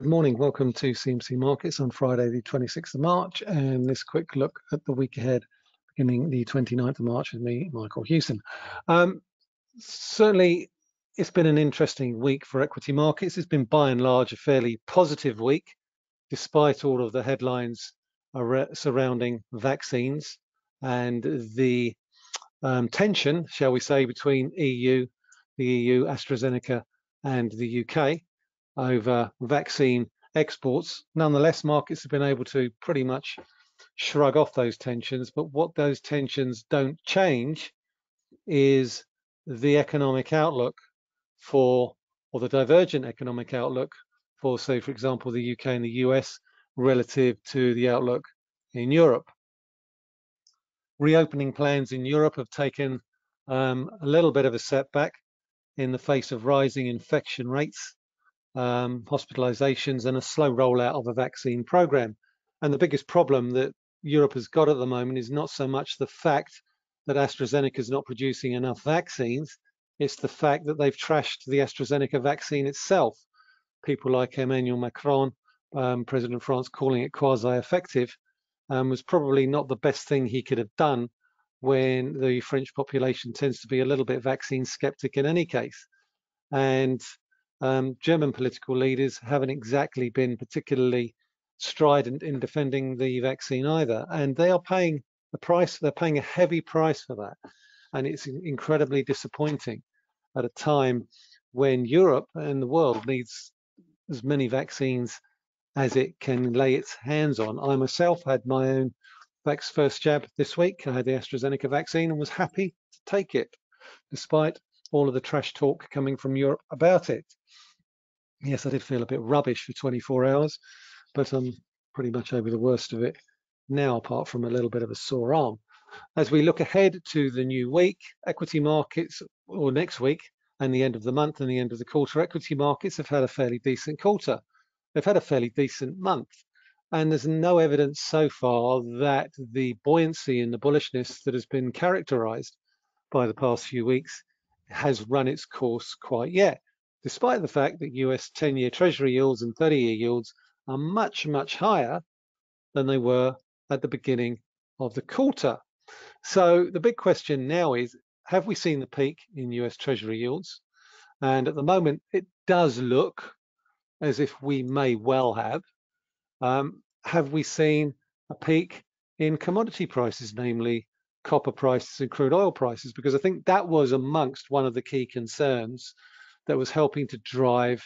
Good morning, welcome to CMC Markets on Friday the 26th of March and this quick look at the week ahead beginning the 29th of March with me, Michael Hewson. Um, certainly it's been an interesting week for equity markets. It's been by and large a fairly positive week despite all of the headlines surrounding vaccines and the um, tension, shall we say, between EU, the EU, AstraZeneca and the UK over vaccine exports. Nonetheless, markets have been able to pretty much shrug off those tensions. But what those tensions don't change is the economic outlook for, or the divergent economic outlook for, say, for example, the UK and the US relative to the outlook in Europe. Reopening plans in Europe have taken um, a little bit of a setback in the face of rising infection rates um, hospitalizations and a slow rollout of a vaccine program. And the biggest problem that Europe has got at the moment is not so much the fact that AstraZeneca is not producing enough vaccines, it's the fact that they've trashed the AstraZeneca vaccine itself. People like Emmanuel Macron, um, President of France, calling it quasi-effective, um, was probably not the best thing he could have done when the French population tends to be a little bit vaccine skeptic in any case. And um, German political leaders haven't exactly been particularly strident in defending the vaccine either, and they are paying a price. They're paying a heavy price for that, and it's incredibly disappointing at a time when Europe and the world needs as many vaccines as it can lay its hands on. I myself had my own first jab this week. I had the AstraZeneca vaccine and was happy to take it, despite all of the trash talk coming from Europe about it. Yes, I did feel a bit rubbish for 24 hours, but I'm pretty much over the worst of it now, apart from a little bit of a sore arm. As we look ahead to the new week, equity markets, or next week, and the end of the month and the end of the quarter, equity markets have had a fairly decent quarter. They've had a fairly decent month. And there's no evidence so far that the buoyancy and the bullishness that has been characterized by the past few weeks has run its course quite yet, despite the fact that US 10-year Treasury yields and 30-year yields are much, much higher than they were at the beginning of the quarter. So the big question now is, have we seen the peak in US Treasury yields? And at the moment, it does look as if we may well have. Um, have we seen a peak in commodity prices, namely copper prices and crude oil prices, because I think that was amongst one of the key concerns that was helping to drive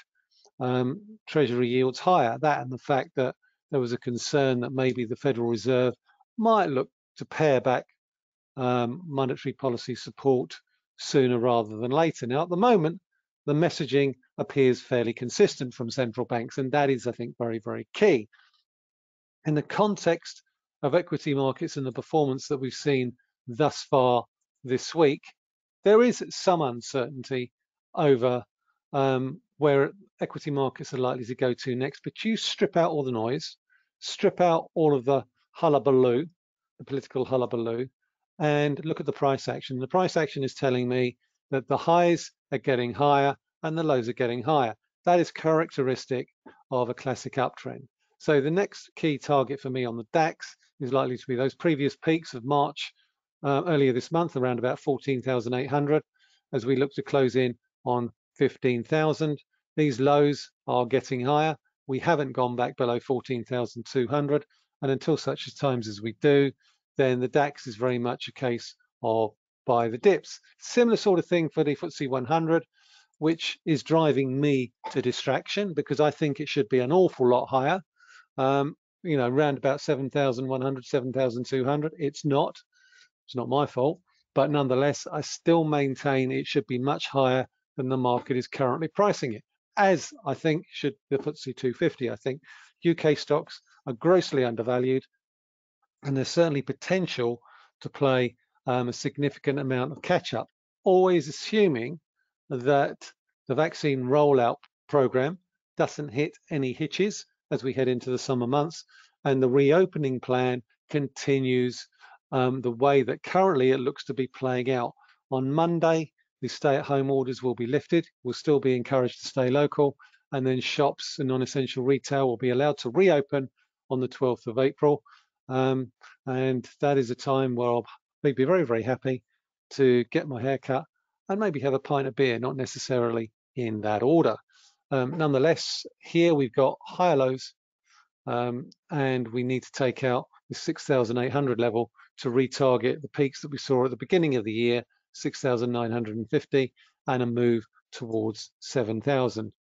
um, Treasury yields higher. That and the fact that there was a concern that maybe the Federal Reserve might look to pare back um, monetary policy support sooner rather than later. Now, at the moment, the messaging appears fairly consistent from central banks, and that is, I think, very, very key. In the context of equity markets and the performance that we've seen thus far this week, there is some uncertainty over um, where equity markets are likely to go to next. But you strip out all the noise, strip out all of the hullabaloo, the political hullabaloo, and look at the price action. The price action is telling me that the highs are getting higher and the lows are getting higher. That is characteristic of a classic uptrend. So the next key target for me on the DAX is likely to be those previous peaks of March uh, earlier this month, around about 14,800, as we look to close in on 15,000. These lows are getting higher. We haven't gone back below 14,200. And until such times as we do, then the DAX is very much a case of buy the dips. Similar sort of thing for the FTSE 100, which is driving me to distraction because I think it should be an awful lot higher. Um, you know, around about 7,100, 7,200. It's not. It's not my fault. But nonetheless, I still maintain it should be much higher than the market is currently pricing it, as I think should the FTSE 250. I think UK stocks are grossly undervalued, and there's certainly potential to play um, a significant amount of catch up, always assuming that the vaccine rollout program doesn't hit any hitches as we head into the summer months, and the reopening plan continues um, the way that currently it looks to be playing out. On Monday, the stay-at-home orders will be lifted. We'll still be encouraged to stay local, and then shops and non-essential retail will be allowed to reopen on the 12th of April. Um, and that is a time where I'll be very, very happy to get my hair cut and maybe have a pint of beer, not necessarily in that order. Um, nonetheless, here we've got higher lows um, and we need to take out the 6,800 level to retarget the peaks that we saw at the beginning of the year, 6,950 and a move towards 7,000.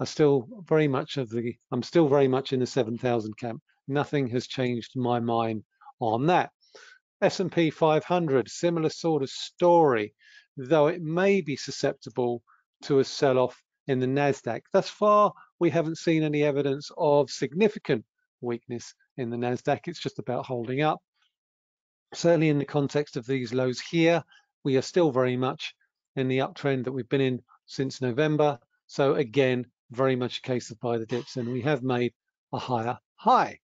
I still very much of the, I'm still very much in the 7,000 camp. Nothing has changed my mind on that. S&P 500, similar sort of story, though it may be susceptible to a sell-off in the NASDAQ. Thus far, we haven't seen any evidence of significant weakness in the NASDAQ. It's just about holding up. Certainly in the context of these lows here, we are still very much in the uptrend that we've been in since November. So again, very much a case of buy the dips and we have made a higher high.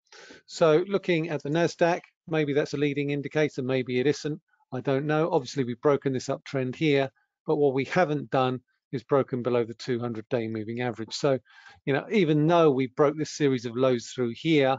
So looking at the NASDAQ, maybe that's a leading indicator, maybe it isn't. I don't know. Obviously, we've broken this uptrend here, but what we haven't done is broken below the 200-day moving average. So, you know, even though we broke this series of lows through here,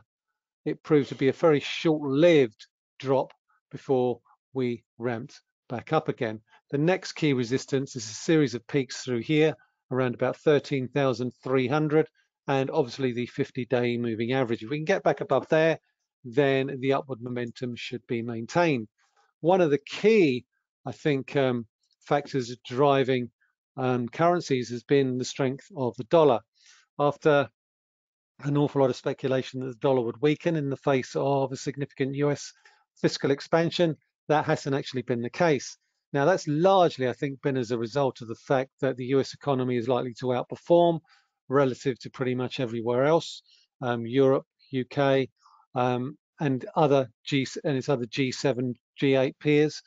it proved to be a very short-lived drop before we ramped back up again. The next key resistance is a series of peaks through here, around about 13,300, and obviously the 50-day moving average. If we can get back above there, then the upward momentum should be maintained. One of the key, I think, um, factors driving um, currencies has been the strength of the dollar. After an awful lot of speculation that the dollar would weaken in the face of a significant US fiscal expansion, that hasn't actually been the case. Now, that's largely, I think, been as a result of the fact that the US economy is likely to outperform relative to pretty much everywhere else, um, Europe, UK, um, and other G and its other G7, G8 peers.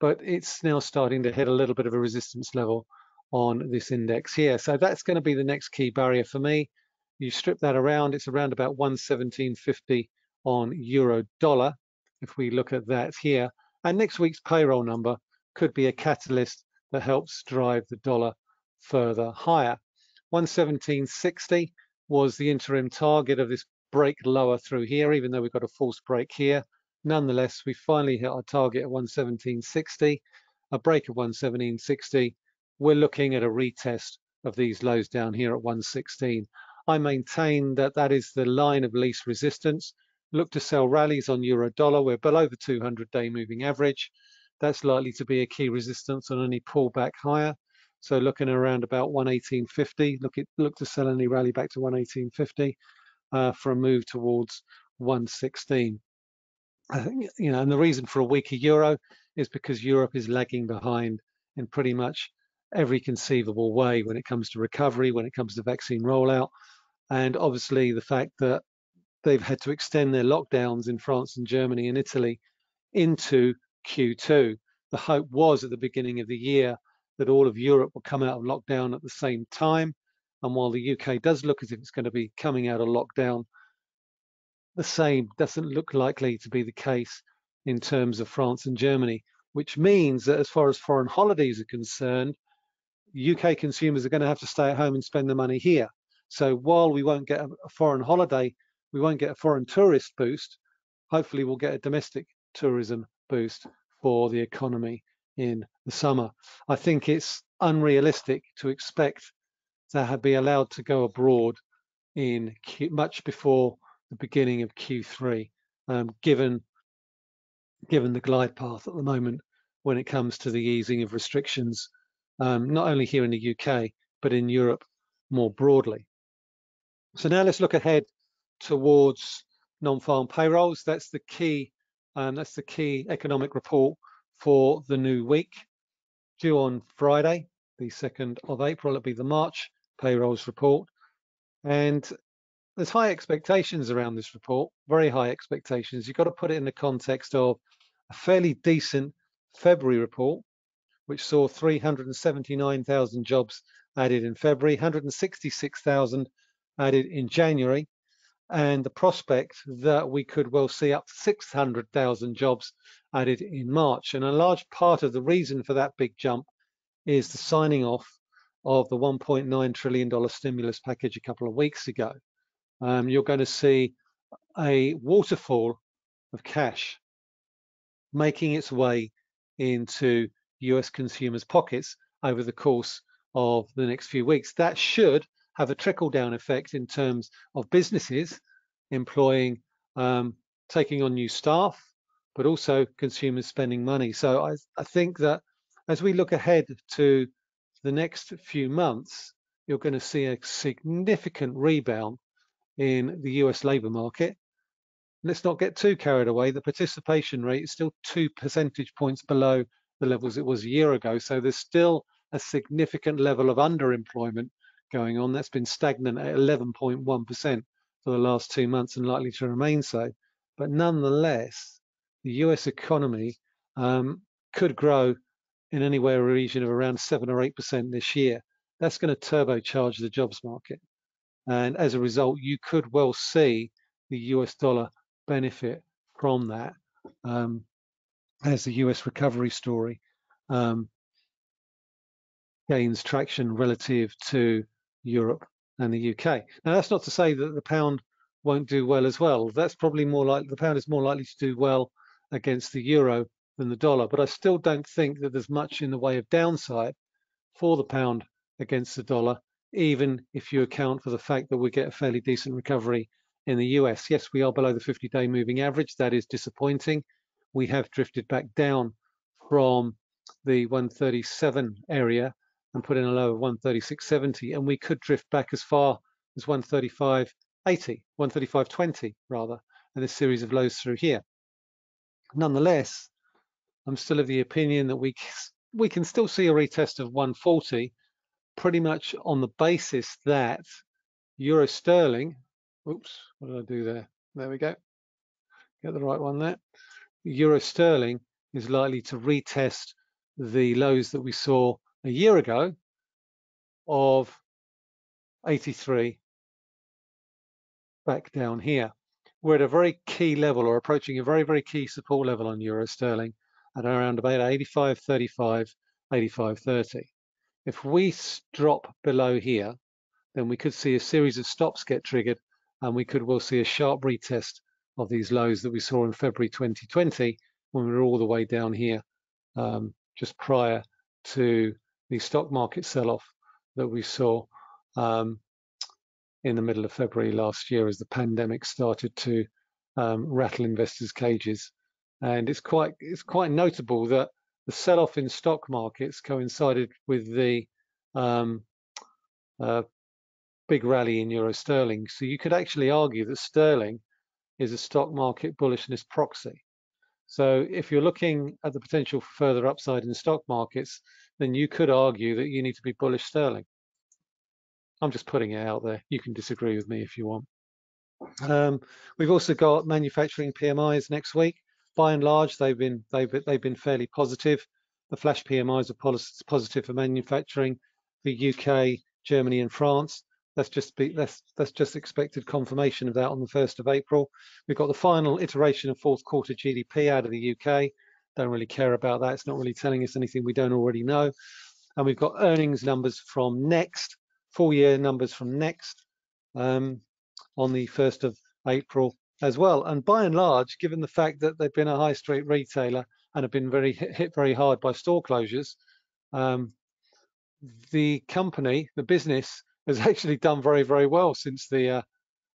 But it's now starting to hit a little bit of a resistance level on this index here. So that's going to be the next key barrier for me. You strip that around, it's around about 117.50 on euro dollar. If we look at that here, and next week's payroll number could be a catalyst that helps drive the dollar further higher. 117.60 was the interim target of this break lower through here, even though we've got a false break here. Nonetheless, we finally hit our target at 117.60, a break of 117.60. We're looking at a retest of these lows down here at 116. I maintain that that is the line of least resistance. Look to sell rallies on euro dollar. We're below the 200 day moving average. That's likely to be a key resistance on any pullback higher. So looking around about 118.50, look, look to sell any rally back to 118.50 uh, for a move towards 116. I think, you know, and the reason for a weaker euro is because Europe is lagging behind in pretty much every conceivable way when it comes to recovery, when it comes to vaccine rollout, and obviously the fact that they've had to extend their lockdowns in France and Germany and Italy into Q2. The hope was at the beginning of the year that all of Europe will come out of lockdown at the same time. And while the UK does look as if it's going to be coming out of lockdown, the same doesn't look likely to be the case in terms of France and Germany, which means that as far as foreign holidays are concerned, UK consumers are going to have to stay at home and spend the money here. So while we won't get a foreign holiday, we won't get a foreign tourist boost, hopefully we'll get a domestic tourism boost for the economy in the summer. I think it's unrealistic to expect that to be allowed to go abroad in Q, much before the beginning of Q3, um, given given the glide path at the moment when it comes to the easing of restrictions, um, not only here in the UK but in Europe more broadly. So now let's look ahead towards non-farm payrolls. That's the key. Um, that's the key economic report for the new week, due on Friday, the 2nd of April. It'll be the March payrolls report. And there's high expectations around this report, very high expectations. You've got to put it in the context of a fairly decent February report, which saw 379,000 jobs added in February, 166,000 added in January, and the prospect that we could well see up to 600,000 jobs added in March. And a large part of the reason for that big jump is the signing off of the $1.9 trillion stimulus package a couple of weeks ago, um, you're going to see a waterfall of cash making its way into US consumers' pockets over the course of the next few weeks. That should have a trickle down effect in terms of businesses employing, um, taking on new staff, but also consumers spending money. So I, I think that as we look ahead to the next few months, you're going to see a significant rebound in the US labour market. Let's not get too carried away. The participation rate is still two percentage points below the levels it was a year ago. So there's still a significant level of underemployment going on. That's been stagnant at 11.1% for the last two months and likely to remain so. But nonetheless, the US economy um, could grow in anywhere a region of around seven or eight percent this year. That's going to turbocharge the jobs market, and as a result, you could well see the US dollar benefit from that um, as the US recovery story um, gains traction relative to Europe and the UK. Now, that's not to say that the pound won't do well as well. That's probably more like the pound is more likely to do well against the euro than the dollar. But I still don't think that there's much in the way of downside for the pound against the dollar, even if you account for the fact that we get a fairly decent recovery in the US. Yes, we are below the 50-day moving average. That is disappointing. We have drifted back down from the 137 area and put in a low of 136.70, and we could drift back as far as 135.80, 135.20 rather, and this series of lows through here. Nonetheless, I'm still of the opinion that we we can still see a retest of 140, pretty much on the basis that euro sterling. Oops, what did I do there? There we go. Get the right one there. Euro sterling is likely to retest the lows that we saw a year ago of 83 back down here. We're at a very key level or approaching a very, very key support level on euro sterling at around about 85.35, 85.30. If we drop below here, then we could see a series of stops get triggered and we could well see a sharp retest of these lows that we saw in February 2020 when we were all the way down here um, just prior to the stock market sell-off that we saw um, in the middle of February last year as the pandemic started to um, rattle investors' cages. And it's quite it's quite notable that the sell-off in stock markets coincided with the um, uh, big rally in euro sterling. So you could actually argue that sterling is a stock market bullishness proxy. So if you're looking at the potential for further upside in stock markets, then you could argue that you need to be bullish sterling. I'm just putting it out there. You can disagree with me if you want. Um, we've also got manufacturing PMIs next week by and large, they've been they've they've been fairly positive. The flash PMIs are positive for manufacturing, the UK, Germany, and France. That's just be, that's that's just expected confirmation of that on the 1st of April. We've got the final iteration of fourth quarter GDP out of the UK. Don't really care about that. It's not really telling us anything we don't already know. And we've got earnings numbers from Next, full year numbers from Next um, on the 1st of April as well. And by and large, given the fact that they've been a high street retailer and have been very hit, hit very hard by store closures, um, the company, the business, has actually done very, very well since the uh,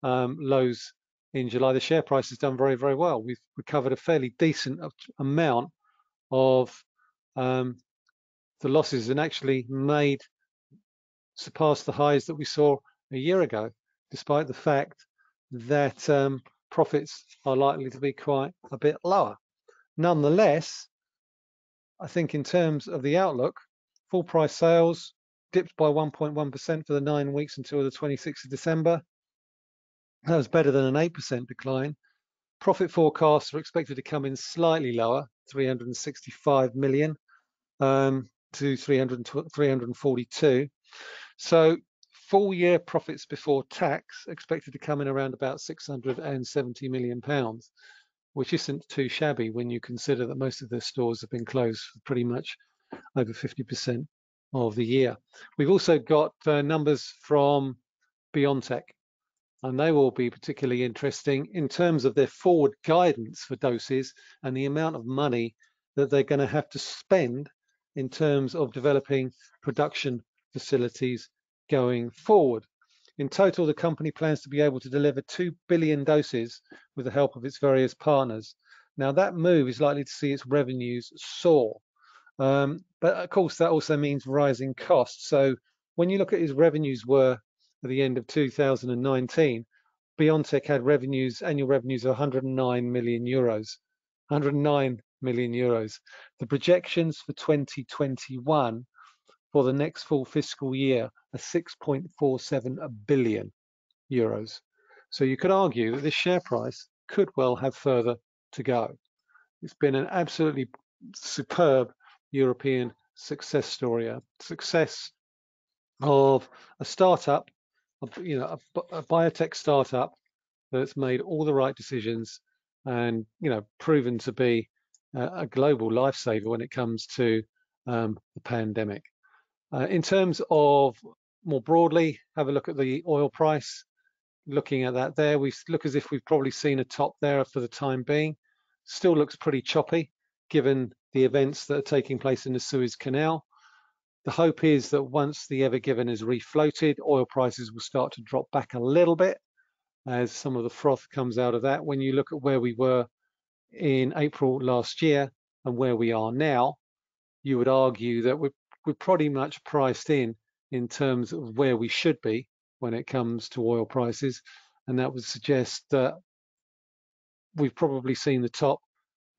um, lows in July. The share price has done very, very well. We've recovered a fairly decent amount of um, the losses and actually made surpassed the highs that we saw a year ago, despite the fact that um, profits are likely to be quite a bit lower. Nonetheless, I think in terms of the outlook, full price sales dipped by 1.1% for the nine weeks until the 26th of December. That was better than an 8% decline. Profit forecasts are expected to come in slightly lower, 365 million um, to 300, 342. So full year profits before tax expected to come in around about 670 million pounds, which isn't too shabby when you consider that most of their stores have been closed for pretty much over 50% of the year. We've also got uh, numbers from BioNTech, and they will be particularly interesting in terms of their forward guidance for doses and the amount of money that they're going to have to spend in terms of developing production facilities going forward. In total, the company plans to be able to deliver 2 billion doses with the help of its various partners. Now, that move is likely to see its revenues soar. Um, but of course, that also means rising costs. So when you look at his revenues were at the end of 2019, BioNTech had revenues, annual revenues of 109 million euros. 109 million euros. The projections for 2021 for the next full fiscal year are 6.47 billion euros. So you could argue that this share price could well have further to go. It's been an absolutely superb European success story, a success of a startup, you know, a, a biotech startup that's made all the right decisions and you know proven to be a, global lifesaver when it comes to um, the pandemic. Uh, in terms of more broadly, have a look at the oil price. Looking at that there, we look as if we've probably seen a top there for the time being. Still looks pretty choppy given the events that are taking place in the Suez Canal. The hope is that once the Ever Given is refloated, oil prices will start to drop back a little bit as some of the froth comes out of that. When you look at where we were in April last year and where we are now, you would argue that we're, we're pretty much priced in in terms of where we should be when it comes to oil prices. And that would suggest that we've probably seen the top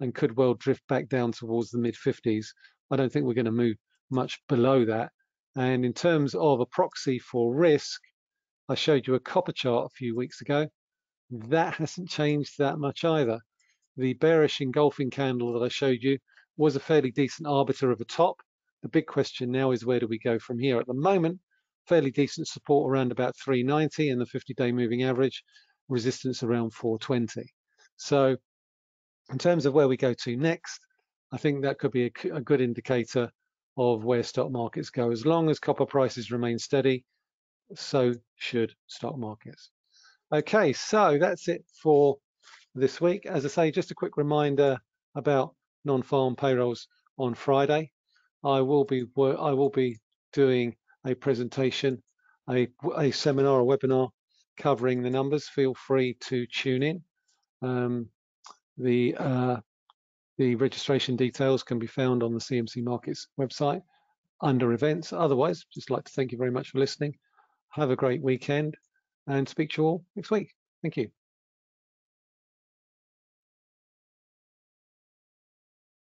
and could well drift back down towards the mid 50s. I don't think we're going to move much below that. And in terms of a proxy for risk, I showed you a copper chart a few weeks ago. That hasn't changed that much either. The bearish engulfing candle that I showed you was a fairly decent arbiter of a top. The big question now is where do we go from here? At the moment, fairly decent support around about 390 and the 50-day moving average, resistance around 420. So in terms of where we go to next, I think that could be a, a good indicator of where stock markets go. As long as copper prices remain steady, so should stock markets. Okay, so that's it for this week. As I say, just a quick reminder about non-farm payrolls on Friday. I will be I will be doing a presentation, a, a seminar, a webinar covering the numbers. Feel free to tune in. Um, the uh, the registration details can be found on the CMC Markets website under events. Otherwise, just like to thank you very much for listening. Have a great weekend and speak to you all next week. Thank you.